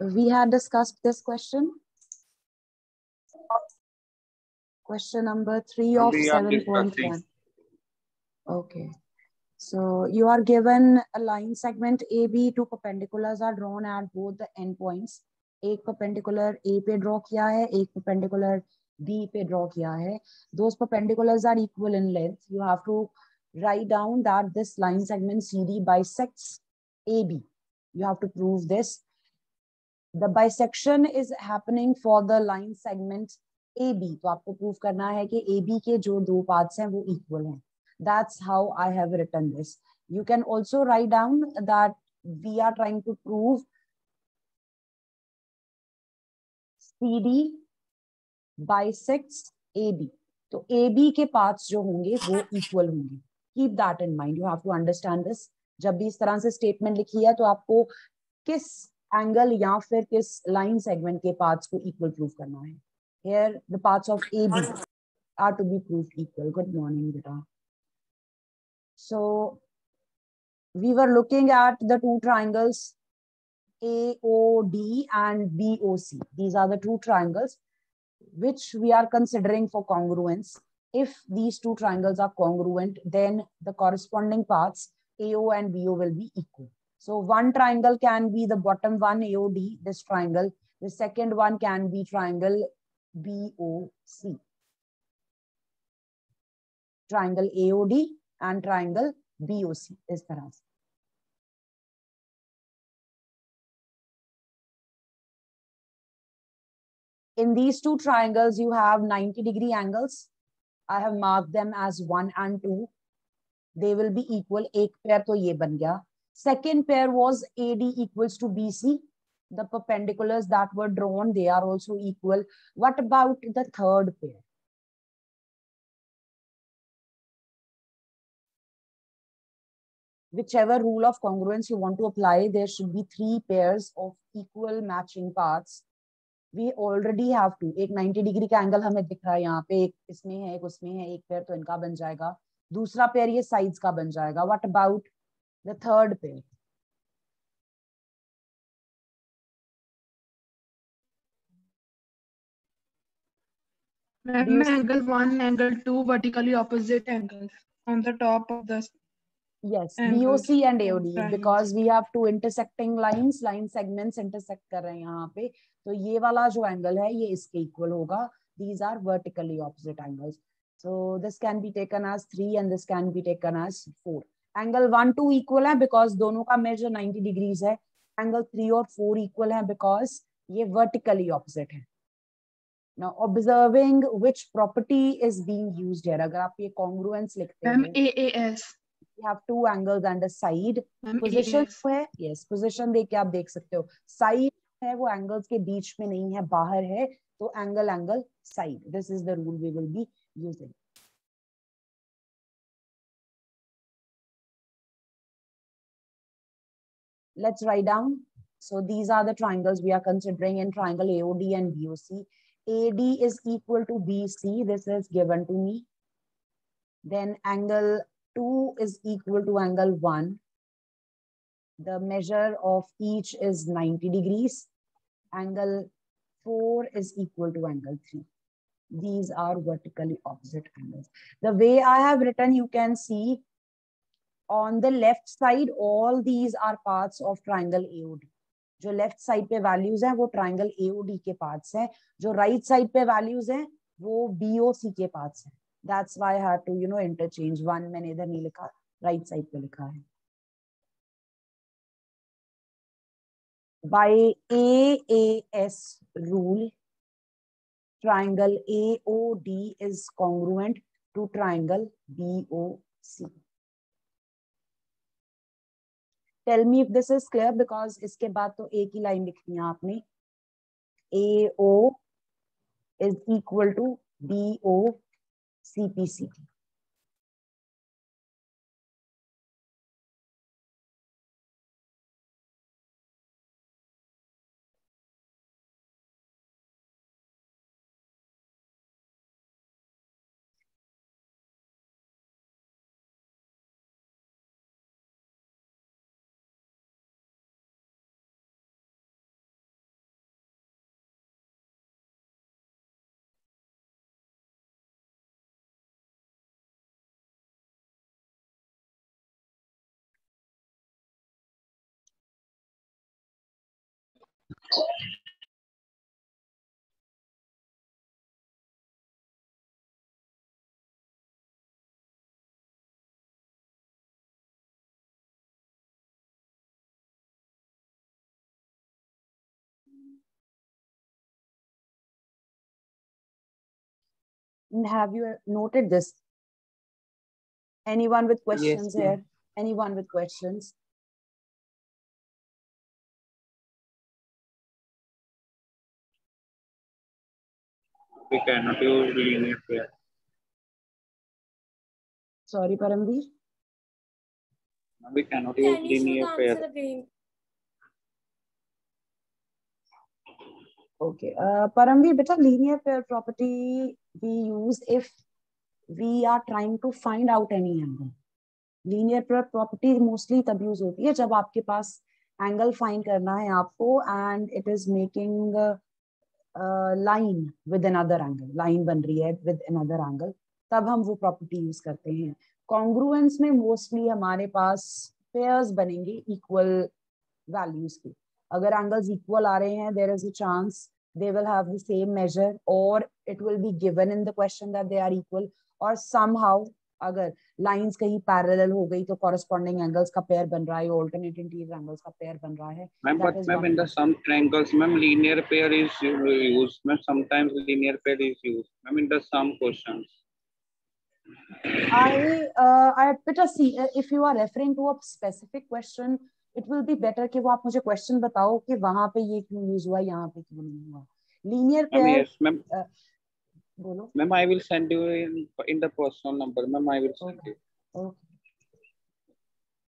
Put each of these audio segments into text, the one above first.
we had discussed this question. Question number three of 7.1. Okay. So you are given a line segment AB, two perpendiculars are drawn at both the endpoints. एक perpendicular A पे draw किया है एक perpendicular B पे draw किया है those perpendiculars are equal in length you have to write down that this line segment CD bisects AB you have to prove this the bisection is happening for the line segment AB तो आपको prove करना है कि AB के जो दो parts हैं वो equal हैं that's how I have written this you can also write down that we are trying to prove CD bisects AB. तो AB के पार्ट्स जो होंगे वो इक्वल होंगे keep that in mind you have to understand this जब भी इस तरह से स्टेटमेंट लिखी है तो आपको किस एंगल या फिर किस लाइन सेगमेंट के पार्ट्स को इक्वल प्रूव करना है here the parts of AB are to be proved equal. Good morning, Gita. So we were looking at the two triangles AOD and BOC. These are the two triangles which we are considering for congruence. If these two triangles are congruent, then the corresponding parts AO and BO will be equal. so one triangle can be the bottom one AOD, this triangle. The second one can be triangle BOC. Triangle AOD and triangle BOC is the answer. In these two triangles, you have 90 degree angles. I have marked them as 1 and 2. They will be equal. Ek pair to ye ban gaya. Second pair was AD equals to BC. The perpendiculars that were drawn, they are also equal. What about the third pair? Whichever rule of congruence you want to apply, there should be three pairs of equal matching parts we already have two एक 90 degree का angle हमें दिख रहा है यहाँ पे एक इसमें है एक उसमें है एक पेयर तो इनका बन जाएगा दूसरा पेयर ये साइड्स का बन जाएगा what about the third pair angle one, angle two, vertically opposite angles on the top of the yes boc and aod because we have two intersecting lines line segments intersect कर रहे हैं यहाँ पे तो ये वाला जो एंगल है ये इसके इक्वल होगा these are vertically opposite angles so this can be taken as 3 and this can be taken as 4 angle 1 2 equal है because दोनों का measure 90 degrees है angle 3 और 4 equal है because ये vertically opposite है now observing which property is being used here अगर आप ये congruence लिखते हैं MAAS we have two angles and a side position है yes position देख के आप देख सकते हो side है वो एंगल्स के बीच में नहीं है बाहर है तो angle angle side this is the rule we will be using let's write down. So these are the triangles we are considering in triangle AOD and BOC AD is equal to BC this is given to me. Then angle 2 is equal to angle 1 the measure of each is 90 degrees. Angle 4 is equal to angle 3. These are vertically opposite angles. The way I have written, you can see on the left side all these are part of triangle aod जो left side पे values हैं, वो triangle AOD के parts हैं. जो right right side पे values हैं, वो बीओसी के पार्ट्स हैं. That's why I had to you know interchange one मैंने इधर नहीं लिखा राइट right साइड पे लिखा है. By AAS rule triangle AOD is congruent to triangle BOC tell me if this is clear because इसके बाद तो एक ही लाइन लिखनी है आपने। A O is equal to B O C P C T Have you noted this? Anyone with questions Yes, ma'am. here? Anyone with questions? We cannot use linear pair. Sorry, Paramveer. We cannot use Can linear the pair. again? Okay. Uh, Paramveer, beta, linear pair property we use if we are trying to find out any angle. Linear property mostly तब use होती है जब आपके पास angle find करना है आपको and it is making line with another angle line बन रही है विद अनदर एंगल तब हम वो प्रॉपर्टी यूज़ करते हैं कॉन्ग्रुएंस में मोस्टली हमारे पास पेयर्स बनेंगे इक्वल वैल्यूज़ के अगर एंगल्स इक्वल आ रहे हैं there is a chance they will have the same measure or it will be given in the question that they are equal or somehow अगर लाइंस कहीं पैरेलल हो गई तो कॉरेस्पॉन्डिंग एंगल्स का पेयर बन रहा है ऑल्टरनेट इंटीरियर एंगल्स का पेयर बन रहा है। Ma'am but ma'am in the some triangles ma'am linear pair is use ma'am sometimes linear pair is use ma'am in the some questions I I have put a see if you are referring to a specific question it will be better कि वो आप मुझे question बताओ कि वहाँ पे ये क्यों यूज़ हुआ यहाँ पे क्यों नहीं हुआ। लीनियर पेयर बोलो Ma'am, I will send you in in the personal number. Ma'am, I will send Okay. you. Okay.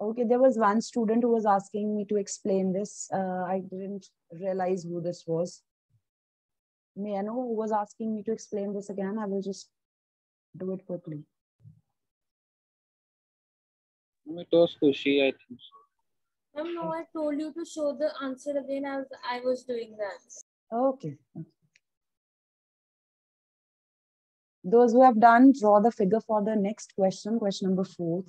Okay, there was one student who was asking me to explain this. Uh, I didn't realize who this was. May I know who was asking me to explain this again? I will just do it quickly. Ma'am, it was Kushi, I think. so. Ma'am, no, I told you to show the answer again as I was doing that. Okay. okay. Those who have done, draw the figure for the next question, question number four.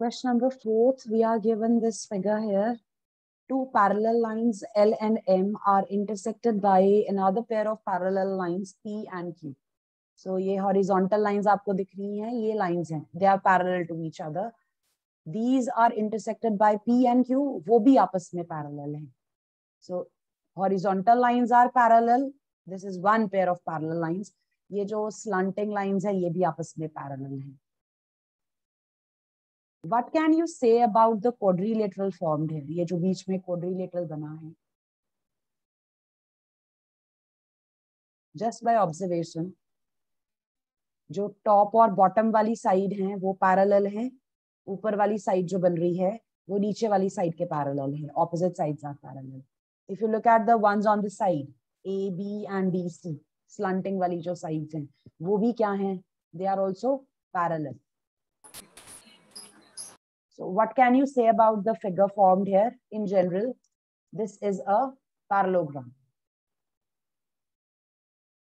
Question number fourth, we are given this figure here. Two parallel lines L and M are intersected by another pair of parallel lines P and Q. So ये horizontal lines आपको दिख रही हैं, ये lines हैं. They are parallel to each other. These are intersected by P and Q. वो भी आपस में parallel हैं. So horizontal lines are parallel. This is one pair of parallel lines. ये जो slanting lines है, ये भी आपस में parallel हैं. What can you say about the quadrilateral formed here ये जो बीच में quadrilateral बना है। Just by observation, जो टॉप और बॉटम वाली साइड है, वो पैरेलल है। ऊपर वाली साइड जो बन रही है, वो नीचे वाली साइड के पैरेलल है। Opposite parallel if you look at the on the side A B and D C slanting वाली जो साइड्स हैं, वो भी क्या हैं? They are also parallel So what can you say about the figure formed here in general? This is a parallelogram.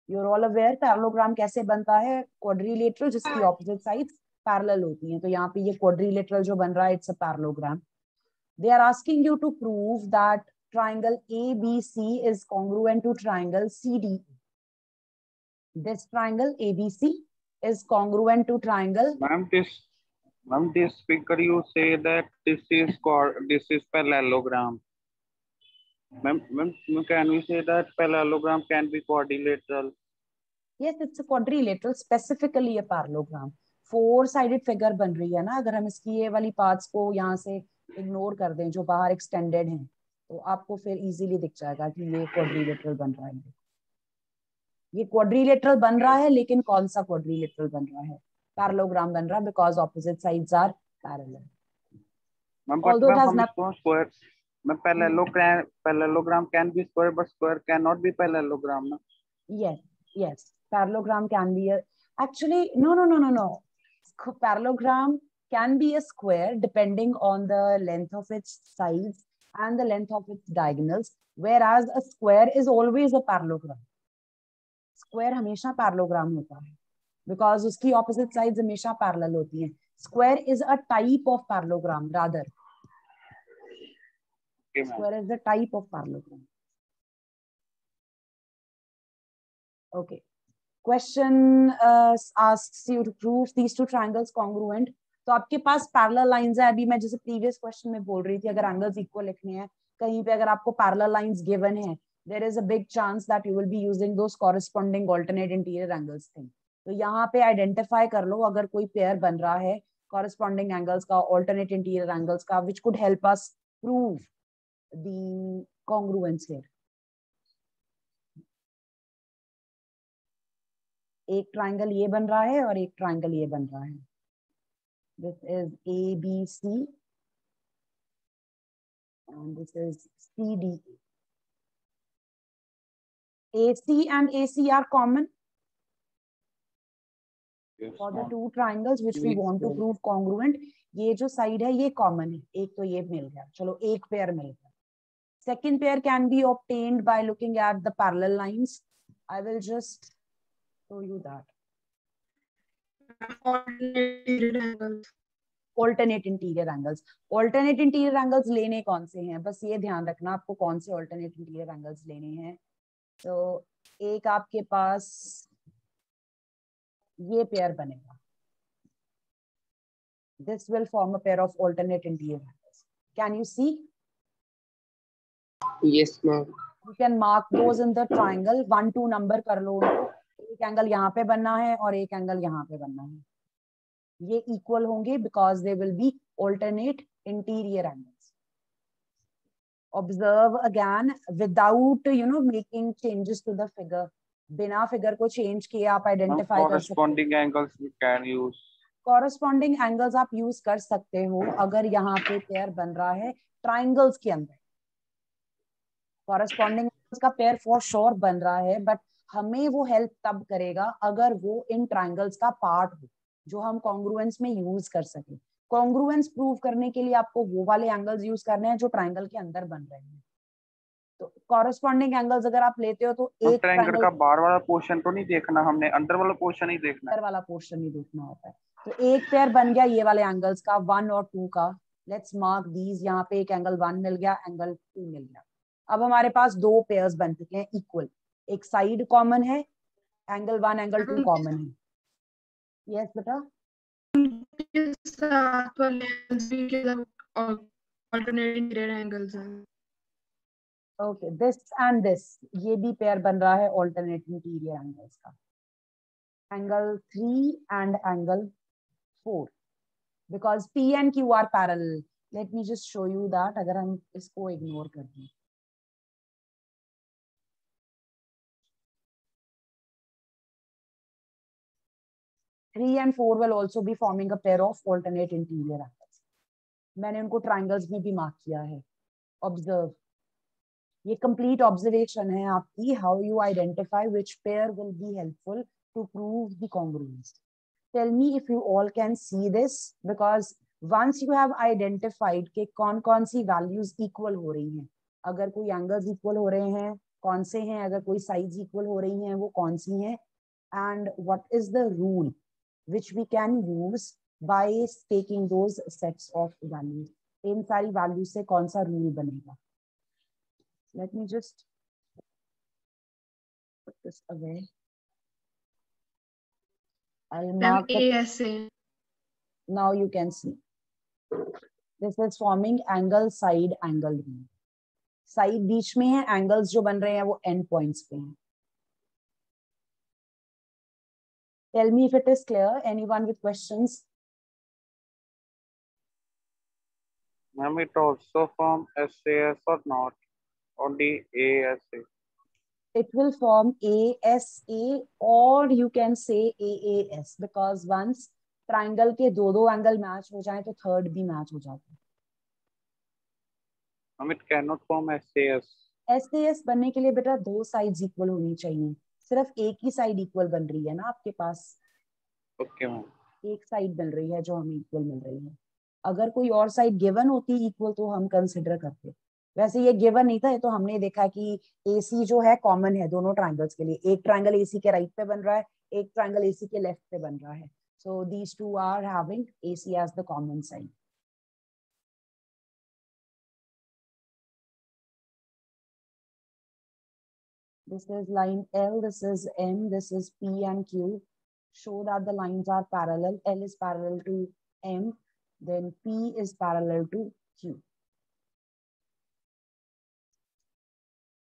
You're all aware parallelogram कैसे बनता है क्वाड्रिलेटरल जिसकी ऑपोजिट साइड्स पैरेलल होती हैं तो यहाँ पे ये क्वाड्रिलेटरल जो बन रहा है it's a parallelogram they are asking you to prove that triangle ABC is congruent to triangle CDE. This triangle ABC is congruent to triangle. Ma'am, this, ma'am, this figure you say that this is called this is parallelogram. Ma'am, ma'am, can we say that parallelogram can be quadrilateral? Yes, it's a quadrilateral, specifically a parallelogram. Four sided figure बन रही है ना अगर हम इसकी ये वाली parts को यहाँ से इग्नोर कर दें जो बाहर एक्सटेंडेड हैं तो आपको फिर इजीली दिख जाएगा कि ये क्वाड्रिलेटरल बन रहा है ये क्वाड्रिलेटरल बन रहा है लेकिन कौन सा क्वाड्रिलेटरल बन रहा है पैरेललोग्राम बन रहा है because opposite sides are parallel although it has not square मैं parallelogram parallelogram can be square but square cannot be parallelogram na yes yes parallelogram can be a actually no no no no no parallelogram can be a square depending on the length of its sides and the length of its diagonals whereas a square is always a parallelogram square हमेशा parallelogram होता है because उसकी opposite side हमेशा parallel होती है square is a type of parallelogram rather square is a type of parallelogram okay question proof these two triangles congruent तो आपके पास parallel line है। अभी मैं जैसे प्रीवियस क्वेश्चन में बोल रही थी अगर एंगल्स इक्वल लिखने हैं कहीं पे अगर आपको पैरल लाइन गिवन है there is a chance that you will be using corresponding alternate interior angles thing तो यहाँ पे आइडेंटिफाई कर लो अगर कोई पेयर बन रहा है कॉरेस्पॉन्डिंग एंगल्स का ऑल्टरनेट इंटीरियर एंगल्स का which could help us prove the congruence एक ट्राइंगल ये बन रहा है और एक ट्राइंगल ये बन रहा है। This is A B C and this is C D A C and A C are yes, for the two triangles which we want to prove congruent ये जो साइड है ये कॉमन है। एक तो ये मिल गया। चलो एक पेयर मिल गया। Second pair can be obtained by looking at the parallel lines I will just show you that कौन से हैं? बस ये ध्यान रखना आपको कौन से ऑल्टरनेट इंटीरियर एंगल्स लेने हैं? तो एक आपके पास ये पेयर बनेगा। This will form a pair of alternate interior can you see yes ma'am you can mark those in the triangle one two number कर लो एक एंगल यहाँ पे बनना है और एक एंगल यहाँ पे बनना है। ये इक्वल होंगे because they will be alternate interior angles observe again without you know making changes to the figure बिना फिगर को चेंज किए आप आइडेंटिफाई कर सकते we can एंगल्स आप यूज़ कर सकते हो अगर यहाँ पे पेयर बन रहा है ट्राइंगल्स के अंदर। कॉरस्पॉन्डिंग का पेयर फॉर श्योर बन रहा है बट हमें वो हेल्प तब करेगा अगर वो इन ट्राइंगल्स का पार्ट हो जो हम कॉन्ग्रुएंस में यूज़ कर सके। कॉन्ग्रुएंस प्रूव करने के लिए आपको वो वाले एंगल्स यूज़ करने हैं जो ट्राइंगल के अंदर बन रहे हैं। तो कॉरेस्पॉन्डिंग एंगल्स अगर आप लेते हो तो तो एक ट्रायंगल का बाहर वाला पोर्शन तो नहीं देखना हमने अंदर वाला पोर्शन ही देखना। अंदर वाला पोर्शन ही देखना होता है। तो एक पेयर बन गया ये वाले एंगल्स का वन और टू का। लेट्स मार्क दीज यहाँ पे एक एंगल वन मिल गया एंगल टू मिल गया। अब हमारे पास दो पेयर्स बन चुके हैं इक्वल एक साइड कॉमन है angle one angle two common है। यस बेटा? interior angles हैं? ओके दिस एंड दिस ये भी पेयर बन रहा है ऑल्टरनेट इंटीरियर एंगल्स का। Angle three and angle four because P and Q are parallel let me just show you that अगर हम इसको इग्नोर कर दें। Three and four will also be forming a pair of alternate interior angles मैंने उनको triangles में भी mark किया है। ऑब्ज़र्व ये कंप्लीट ऑब्जर्वेशन है आपकी how you identify which pair will be helpful to prove the congruence. Tell me if you all can see this, because once you have identified कि कौन कौन सी वैल्यूज़ इक्वल हो रही हैं, अगर कोई एंगल्स इक्वल हो रहे हैं, कौन से हैं, अगर कोई साइज़ इक्वल हो रही हैं, वो कौन सी हैं and what is the rule which we can use by taking those sets of values in सारी वैल्यू से कौन सा रूल बनेगा? Let me just put this away I'll mark the ASA. now you can see this is forming angle side angle rule side बीच में है angles जो बन रहे हैं वो एंड पॉइंट्स पे हैं tell me if it is clear anyone with questions Ma'am, it also form SAS or not? Only ASA. it will form ASA or you can say AAS because once triangle के दो दो angle match हो जाए तो third भी match हो जाता है Ma'am, it cannot form SAS. S बनने के लिए बेटा दो साइड्स इक्वल होनी चाहिए सिर्फ़ एक ही साइड इक्वल बन रही है ना आपके पास Okay, ma'am. एक साइड बन रही है जो हमें इक्वल मिल रही है अगर कोई और साइड गिवन होती इक्वल तो हम कंसिडर करते वैसे ये गिवन नहीं था ये तो हमने देखा कि एसी जो है कॉमन है दोनों ट्राइंगल्स के लिए एक ट्राइंगल एसी के राइट पे बन रहा है एक ट्राइंगल एसी के लेफ़्ट पे बन रहा है so these two are having AC as the common side This is line L, this is M, this is P and Q. Show that the lines are parallel. L is parallel to M, then P is parallel to Q.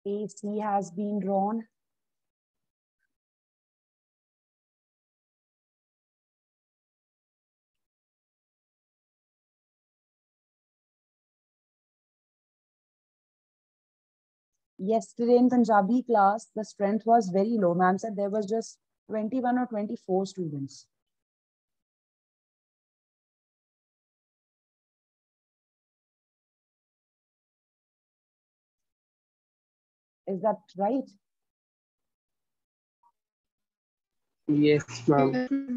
AC has been drawn. Yesterday in Punjabi class, the strength was very low. Ma'am said there was just 21 or 24 students. Is that right? Yes, ma'am. Mm-hmm.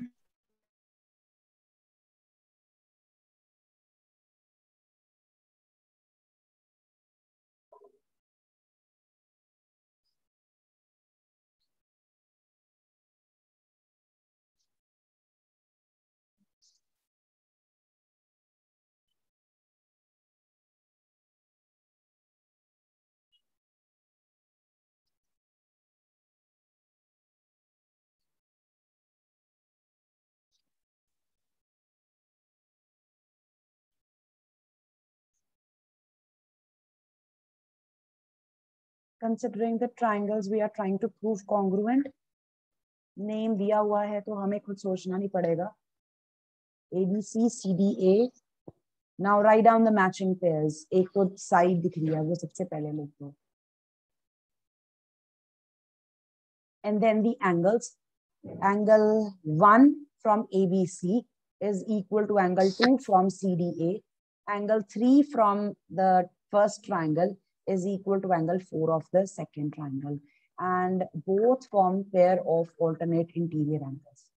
Considering the triangles we are trying to prove congruent name दिया हुआ है तो हमें खुद सोचना नहीं पड़ेगा ABC CDA now write down the matching pairs एक तो साइड दिख रही है वो सबसे पहले लिख दो and then the angles angle 1 from ABC is equal to angle 2 from CDA angle 3 from the first triangle is equal to angle 4 of the second triangle and both form pair of alternate interior angles.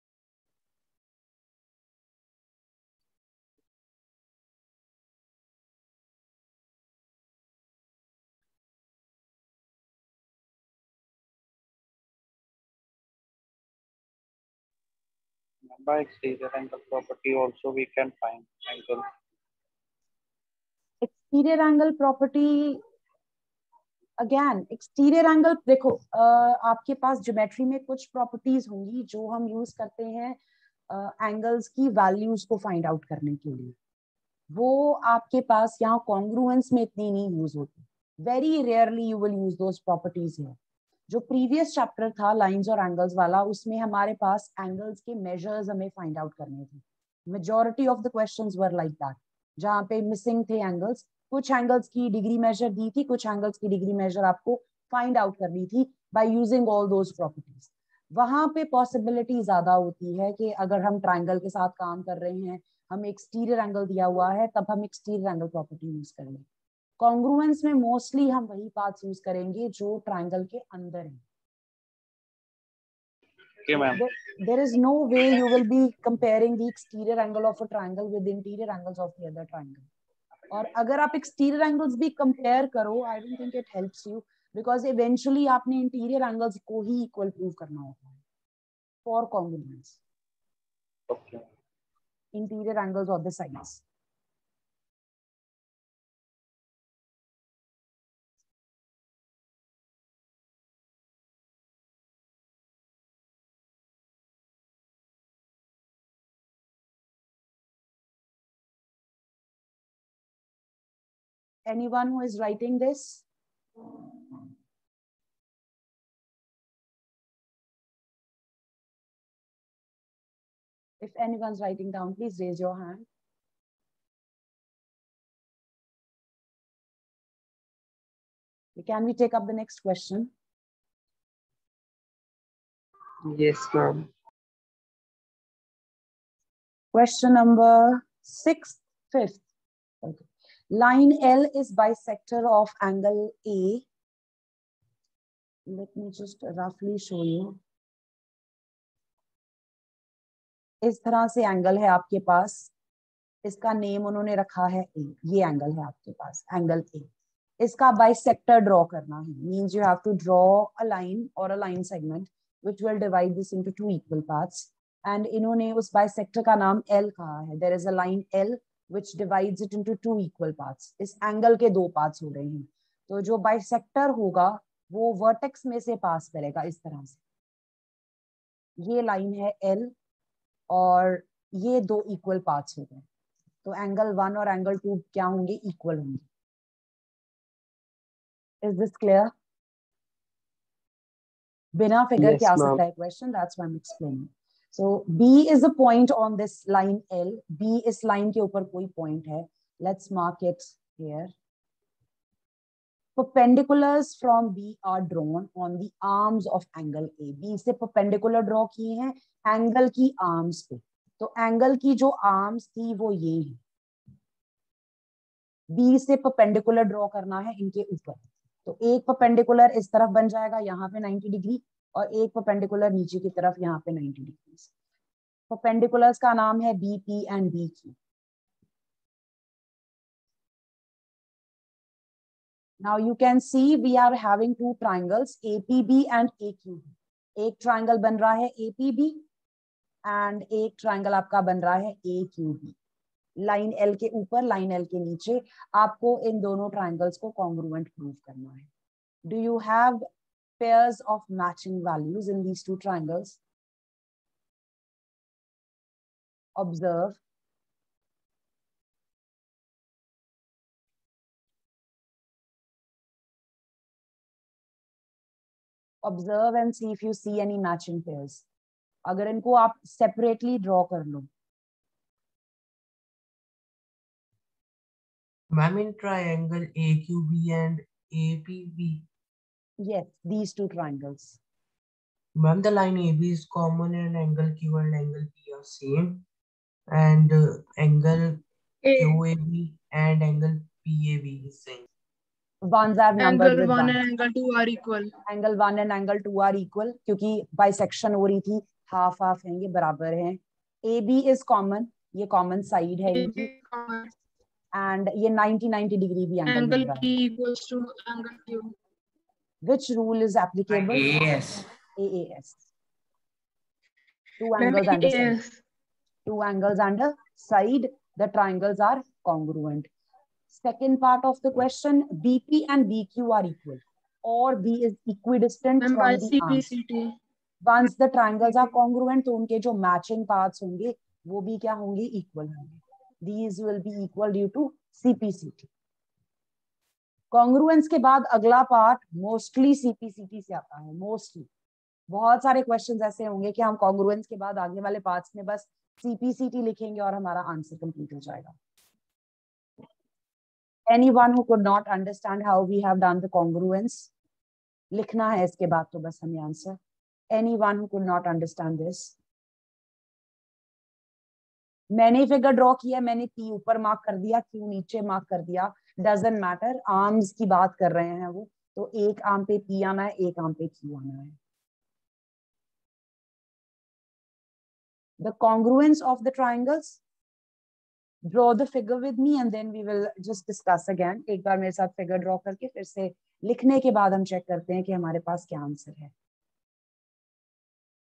By exterior angle property also we can find angle. Exterior angle property again exterior angle देखो आपके पास geometry में कुछ properties होंगी जो हम use करते हैं angles की वैल्यूज़ को फाइंड आउट करने के लिए। वो आपके पास यहाँ कॉन्ग्रुएंस में इतनी नहीं यूज़ होती। Very rarely you will use those properties है जो प्रीवियस चैप्टर था लाइंस और एंगल्स वाला, उसमें हमारे पास एंगल्स के मेजर्स हमें फाइंड आउट करने थे। Majority of the questions were like that जहाँ पे मिसिंग थे एंगल्स कुछ एंगल्स की डिग्री मेजर दी थी कुछ एंगल्स की डिग्री मेजर आपको फाइंड आउट करनी थी by using all those properties वहाँ पे पॉसिबिलिटी ज़्यादा होती है कि अगर हम ट्राइंगल के साथ काम कर रहे हैं हमें एक्सटीरियर एंगल दिया हुआ है तब हम एक्सटीरियर एंगल प्रॉपर्टी यूज़ करेंगे। कॉन्ग्रुएंस में मोस्टली हम वही पार्ट्स यूज़ करेंगे जो ट्राइंगल के अंदर है। There is no way you will be comparing the exterior angle of a triangle with the interior angles of the other triangle. और अगर आप एक्सटीरियर एंगल्स भी कंपेयर करो I don't think it helps you because eventually आपने interior angles को ही equal prove करना होता है for congruence interior angles of the the anyone who is writing this If anyone's writing down, please raise your hand. Can we take up the next question? Yes, ma'am. Question number six, fifth. Line L is bisector of angle A. Let me just roughly show you. इस तरह से angle है आपके पास। इसका name उन्होंने रखा है ए ये एंगल है आपके पास एंगल ए इसका बाइसेक्टर ड्रॉ करना है। Means you have to draw a line और a line segment which will divide this into two equal parts and इन्होंने उस बाइसेक्टर का नाम एल कहा है। There is a line L which divides it into two equal parts इस angle के दो पार्ट्स हो रहे हैं। तो जो बाइसेक्टर होगा वो वर्टेक्स में से पास करेगा इस तरह से। ये लाइन है एल और ये दो इक्वल पार्ट्स हो गए। तो एंगल वन और एंगल टू क्या होंगे? इक्वल होंगे। इज़ दिस क्लियर बिना फिगर Yes, क्या आ सकता है question that's why I am explaining so B is a point on this line L B इस लाइन के ऊपर कोई पॉइंट है. Let's mark it here perpendiculars from B are drawn on the arms of angle A. B से perpendicular draw किए हैं angle की arms पे. तो एंगल की जो आर्म्स थी वो ये है. बी से परपेंडिकुलर ड्रॉ करना है इनके ऊपर. तो एक परपेंडिकुलर इस तरफ़ बन जाएगा, यहाँ पे 90 डिग्री और एक परपेंडिकुलर नीचे की तरफ़ यहाँ पे 90 डिग्री परपेंडिकुलर्स का नाम है B P and B Q Now you can see we are having two triangles APB and AQB. एक ट्राइंगल बन रहा है APB एंड एक ट्राइंगल आपका बन रहा है AQB. लाइन एल के ऊपर लाइन एल के नीचे आपको इन दोनों ट्राइंगल्स को कॉन्ग्रुएंट प्रूव करना है do you have pairs of matching values in these two triangles observe observe and see if you see any matching pairs अगर इनको आप separately draw कर लो Ma'am, in triangle AQB and APB, yes these two triangles ma'am, the line AB is common and angle Q and angle P are same. And uh, angle A, QAB and angle PAB is same. ones are numbered angle one and angle two are equal. angle one and angle two are equal क्योंकि bisection हो रही थी half half है ये बराबर है A B is common ये common side है इनकी एंड ये 90 90 डिग्री भी एंगल P है equals to angle Q. which rule is applicable AS. AAS two Ma'am, angles and a side yes. two angles and a side the triangles are congruent second part of the question BP and BQ are equal or B is equidistant Ma'am, by from the arms CPCT. once the triangles are congruent तो उनके जो matching parts होंगे वो भी क्या होंगे equal होंगे these will be equal due to CPCT Congruence के बाद अगला पार्ट मोस्टली CPCT से आता है मोस्टली बहुत सारे क्वेश्चंस ऐसे होंगे कि हम congruence के बाद आगे वाले पार्ट्स में बस CPCT लिखेंगे और हमारा आंसर कंप्लीट हो जाएगा. Anyone who could not understand how we have done the congruence, लिखना है इसके बाद तो बस हमें answer anyone who could not understand this. मैंने फिगर ड्रॉ किया, मैंने पी ऊपर मार्क कर दिया क्यू नीचे मार्क कर दिया. डजेंट मैटर आर्म्स की बात कर रहे हैं वो तो एक आर्म पे पी आना है, एक आर्म पे क्यू आना है। The congruence of the triangles, draw the figure with me and then we will just discuss again एक बार मेरे साथ फिगर ड्रॉ करके फिर से लिखने के बाद हम चेक करते हैं कि हमारे पास क्या आंसर है।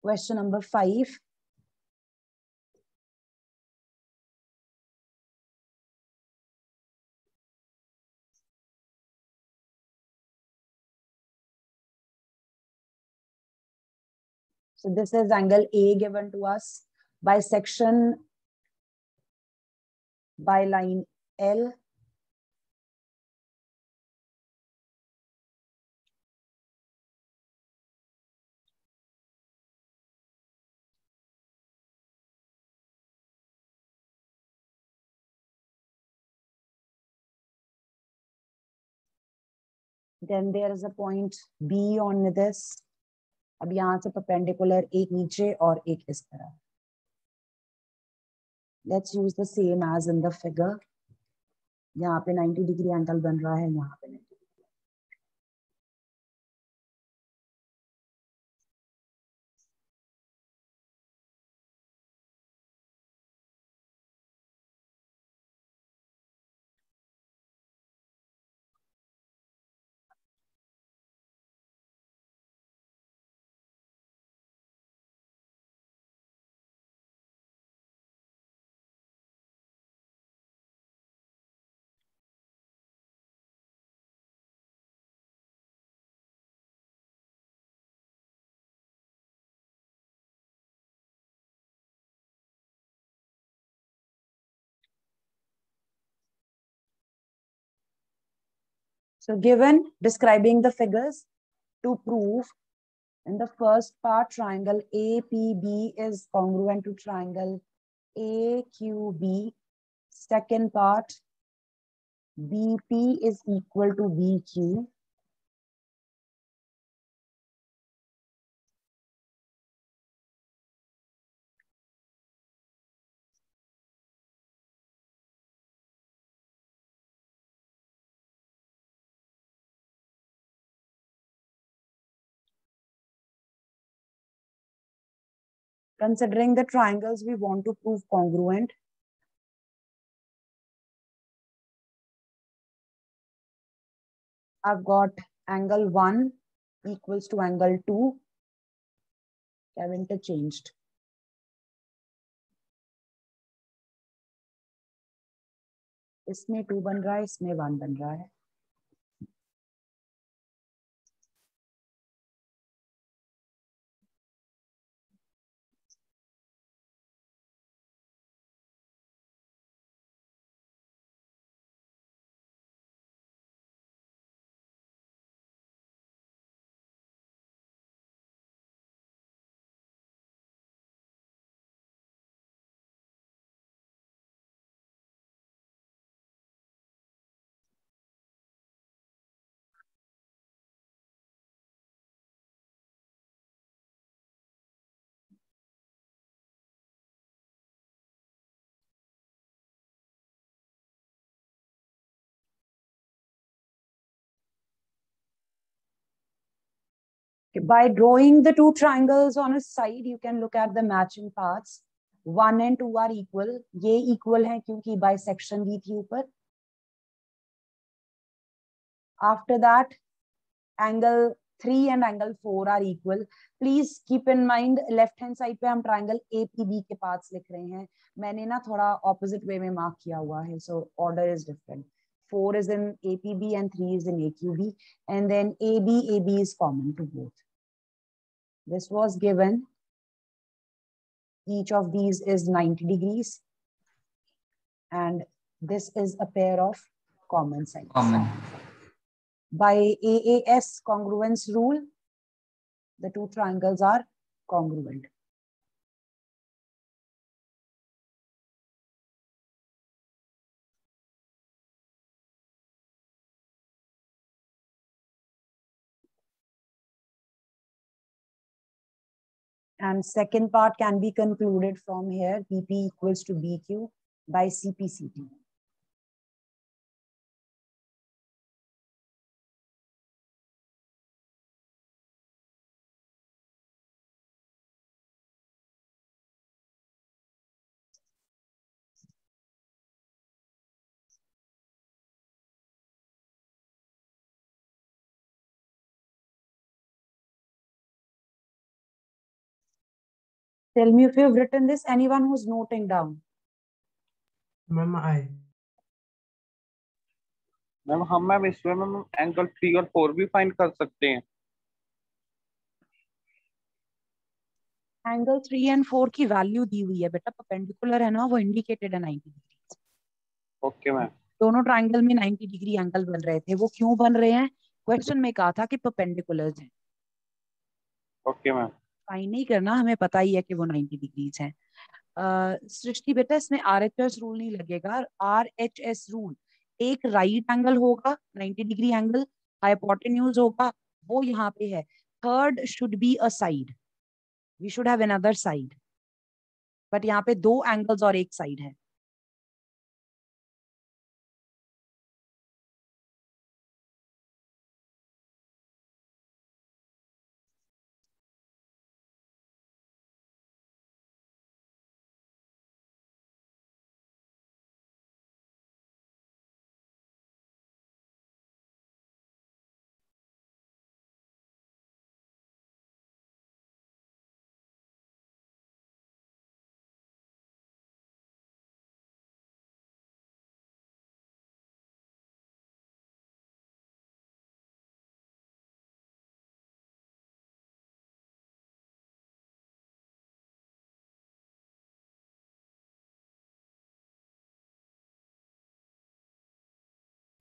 Question number five So this is angle A given to us by section by line L. Then there is a point B on this. अब यहाँ से परपेंडिकुलर एक नीचे और एक इस तरह। Let's use the same as in the figure यहाँ पे 90 डिग्री एंगल बन रहा है, यहाँ पे 90 So given describing the figures to prove in the first part triangle APB is congruent to triangle AQB. Second part BP is equal to BQ. Considering the triangles we want to prove congruent, I've got angle 1 equals to angle 2. I've interchanged. इसमें two बन रहा है इसमें one बन रहा है By drawing the two triangles on a side, you can look at the matching parts. One and two are equal. ये equal है क्योंकि bisection दी थी ऊपर. After that, angle three and angle four are equal. Please keep in mind left hand side पे हम triangle APB के parts लिख रहे हैं. मैंने ना थोड़ा opposite way में mark किया हुआ है. So order is different. 4 is in APB and 3 is in AQB. And then AB, AB is common to both. This was given. Each of these is 90 degrees. And this is a pair of common sides. Common. By AAS congruence rule, the two triangles are congruent. And second part can be concluded from here, PP equals to BQ by CPCT. Tell me if you've written this. Anyone who's noting down. Ma'am, I. Ma'am हम ma'am इसमें ma'am angle three और four भी find कर सकते हैं angle three and four की value दी हुई है बेटा परपेंडिकुलर है ना वो इंडिकेटेड है 90 डिग्री ओके मैम दोनों ट्राइंगल में 90 डिग्री एंगल बन रहे थे वो क्यों बन रहे हैं क्वेश्चन में कहा था कि परपेंडिकुलर्स हैं ओके मैम फाइन नहीं करना, हमें पता ही है कि वो 90 डिग्रीज हैं। सृष्टि बेटा, इसमें आर एच एस रूल नहीं लगेगा। आर एच एस रूल एक राइट एंगल होगा 90 डिग्री एंगल हाइपोटेन्यूज होगा, वो यहाँ पे है। Third should be a side we should have another side but यहाँ पे दो एंगल्स और एक साइड है।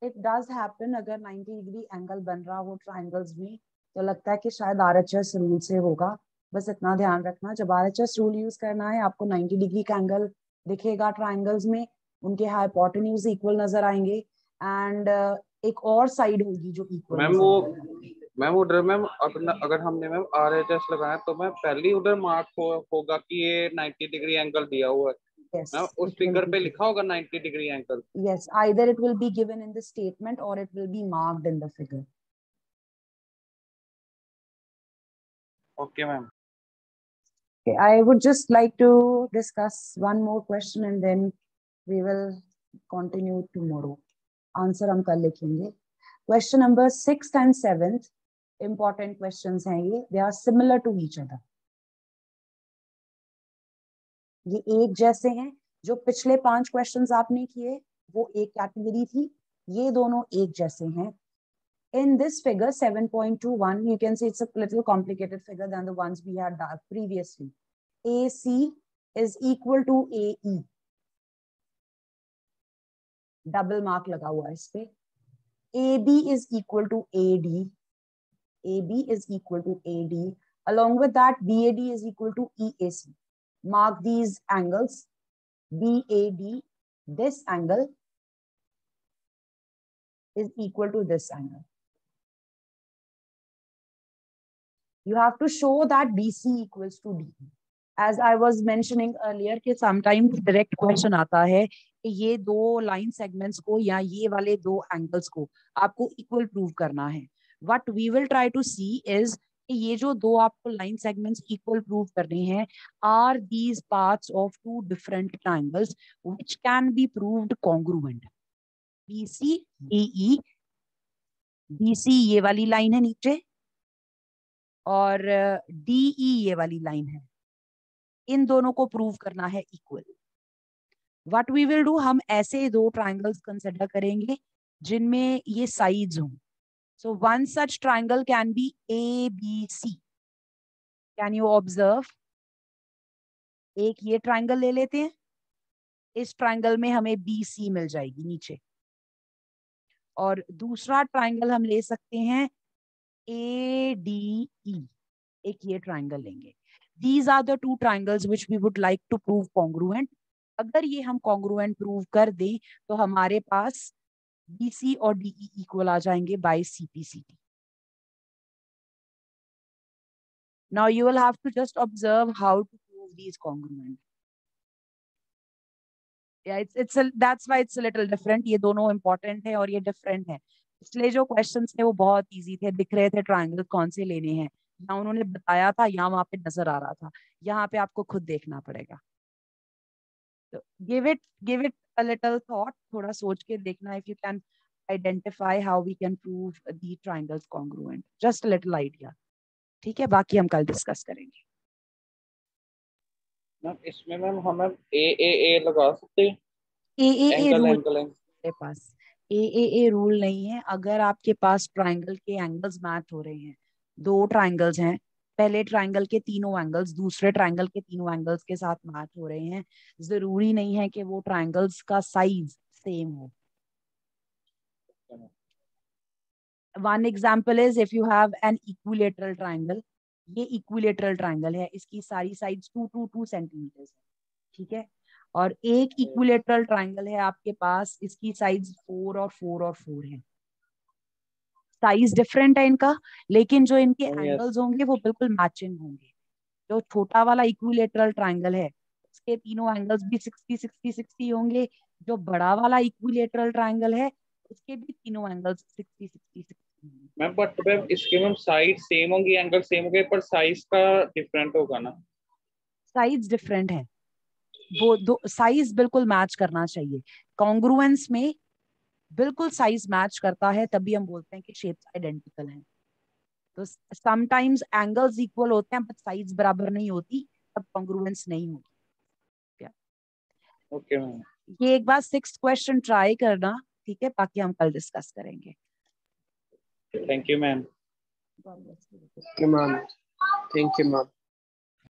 इट डज हैपन अगर 90 डिग्री एंगल बन रहा हो ट्राइंगल्स में तो लगता है कि शायद आर एच एस रूल से होगा। बस इतना ध्यान रखना जब R H S rule use करना है आपको 90 डिग्री का एंगल दिखेगा ट्राइंगल्स में उनके हाइपोटेन्यूज इक्वल नज़र आएँगे एंड uh, एक और साइड होगी जो इक्वल मैम वो मैम उधर मैम अगर अगर हमने मैम आर एच एस लगाया तो मैम पहले उधर मार्क हो, होगा कि ये 90 डिग्री एंगल दिया हुआ है। Yes मैम उस फिगर पे लिखा होगा 90 degree angle yes either it will be given in the statement or it will be marked in the figure okay ma'am Okay, I would just like to discuss one more question and then we will continue tomorrow. Answer हम कल लिखेंगे. Question number sixth and seventh important questions हैं ये. They are similar to each other. ये एक जैसे हैं, जो पिछले पाँच क्वेश्चंस आपने किए, वो एक कैटेगरी थी, ये दोनों एक जैसे हैं। In this figure 7.21 you can see it's a figure previously A C is equal to a double mark लगा हुआ है इस पे। A B is equal to A D A B is equal to A D along with B A D is equal to E A C mark these angles bad this angle is equal to this angle you have to show that BC equals to DE. As I was mentioning earlier कि sometimes direct question आता है कि ये दो line segments को या ये वाले दो angles को आपको equal prove करना है. What we will try to see is कि ये जो दो आपको लाइन सेगमेंट्स इक्वल प्रूव करने हैं are these parts of two different triangles which can be proved congruent B C D B C ये वाली लाइन है नीचे, और डी ई e ये वाली लाइन है। इन दोनों को प्रूव करना है equal what we will do हम ऐसे दो ट्राइंगल्स कंसिडर करेंगे जिनमें ये साइज़ हों। Such triangle can be A B C can you observe एक ये ट्राइंगल ले लेते हैं। इस ट्राइंगल में हमें बी सी मिल जाएगी नीचे। और दूसरा ट्राइंगल हम ले सकते हैं ए डी ई एक ये ट्राइंगल लेंगे। These are the two triangles which we would like to prove congruent अगर ये हम कॉन्ग्रुएंट प्रूव कर दें तो हमारे पास बीसी और डीई इक्वल आ जाएँगे by CPCT now you will have to just observe how to prove these congruent या it's it's that's why it's a little different ये दोनों इंपॉर्टेंट है और ये डिफरेंट है. पिछले जो क्वेश्चन थे वो बहुत ईजी थे. दिख रहे थे ट्राइंगल कौन से लेने हैं? या उन्होंने बताया था या वहाँ पे नज़र आ रहा था. यहाँ पे आपको खुद देखना पड़ेगा. तो give it give it a little thought थोड़ा सोच के देखना if you can identify how we can prove the triangles congruent just little idea ठीक है बाकी हम कल डिस्कस करेंगे मैम इसमें मैम हम मैम ए ए ए लगा सकते हैं ए ए ए रूल आपके पास ए ए ए रूल नहीं है अगर आपके पास ट्राइंगल के एंगल्स मैच हो रहे हैं दो ट्राइंगल्स हैं पहले ट्राइंगल के तीनों एंगल्स दूसरे ट्राइंगल के तीनों एंगल्स के साथ मैच हो रहे हैं। ज़रूरी नहीं है कि वो ट्राइंगल्स का साइज़ सेम हो। One example is if you have an equilateral triangle ये इक्विलेटरल ट्राइंगल है इसकी सारी sides two two two centimetre है ठीक है? और एक इक्विलेटरल ट्राइंगल है आपके पास इसकी साइज़ फोर और फोर और फोर है। साइज़ डिफरेंट है इनका लेकिन जो इनके Oh. एंगल्स होंगे वो बिल्कुल मैचिंग होंगे। जो छोटा वाला इक्विलेटरल ट्राइंगल है उसके तीनों एंगल्स भी 60 60 60 होंगे। जो बड़ा वाला इक्विलेटरल ट्राइंगल है उसके भी तीनों एंगल्स 60 60 60 होंगे। मैम बट मैम इसके मैम साइड सेम होंगी एंगल सेम होंगे पर साइज़ का डिफरेंट होगा ना? साइज़ डिफरेंट है। वो दो साइज़ बिल्कुल मैच करना चाहिए। कॉन्ग्रुएंस में बिल्कुल साइज़ मैच करता है तभी हम बोलते हैं कि शेप्स आइडेंटिकल हैं। तो समटाइम्स एंगल्स इक्वल होते हैं बट साइज़ बराबर नहीं होती तब कॉन्ग्रुएंस नहीं होती। ओके मैम ये एक बार सिक्स क्वेश्चन ट्राई करना ठीक है? बाकी हम कल डिस्कस करेंगे। Thank you ma'am Okay, ma'am. Thank you, ma'am.